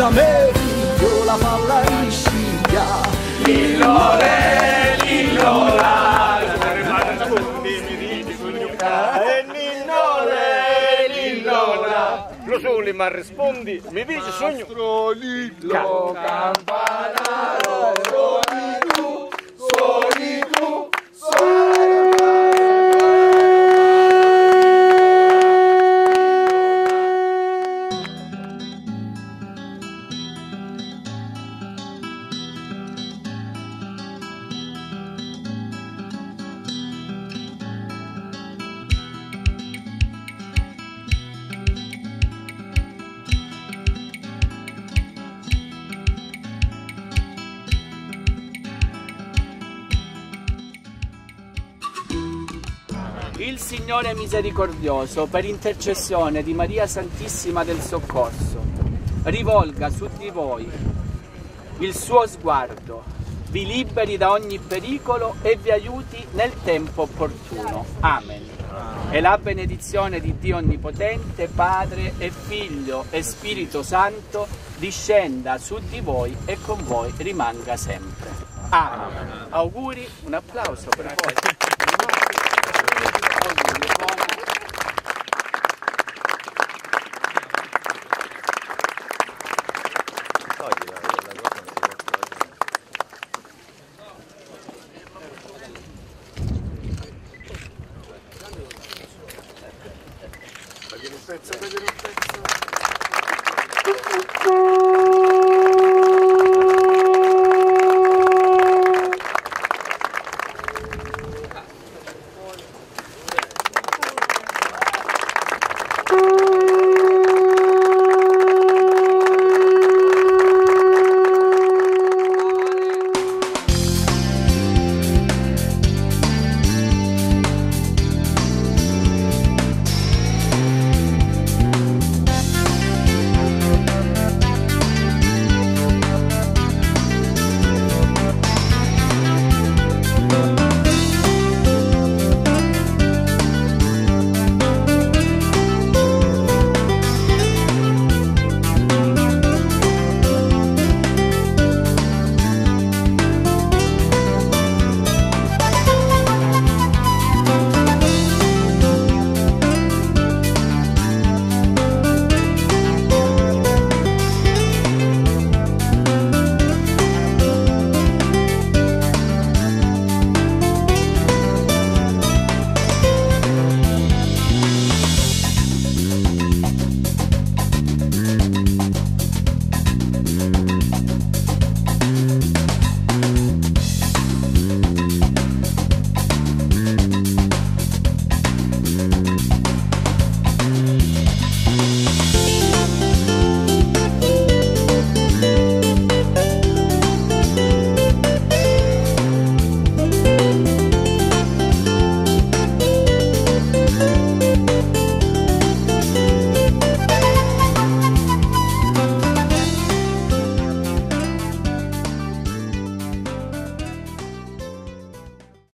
la meglio la Paola in Sicilia. Lillo re, lillo la, Lo sole ma rispondi, mi dice sogno. Mastro Lillo Campanaro. Il Signore misericordioso, per intercessione di Maria Santissima del Soccorso, rivolga su di voi il suo sguardo, vi liberi da ogni pericolo e vi aiuti nel tempo opportuno. Amen. E la benedizione di Dio Onnipotente, Padre e Figlio e Spirito Santo discenda su di voi e con voi rimanga sempre. Amen. Auguri, un applauso per voi. pezzo, vedere un pezzo.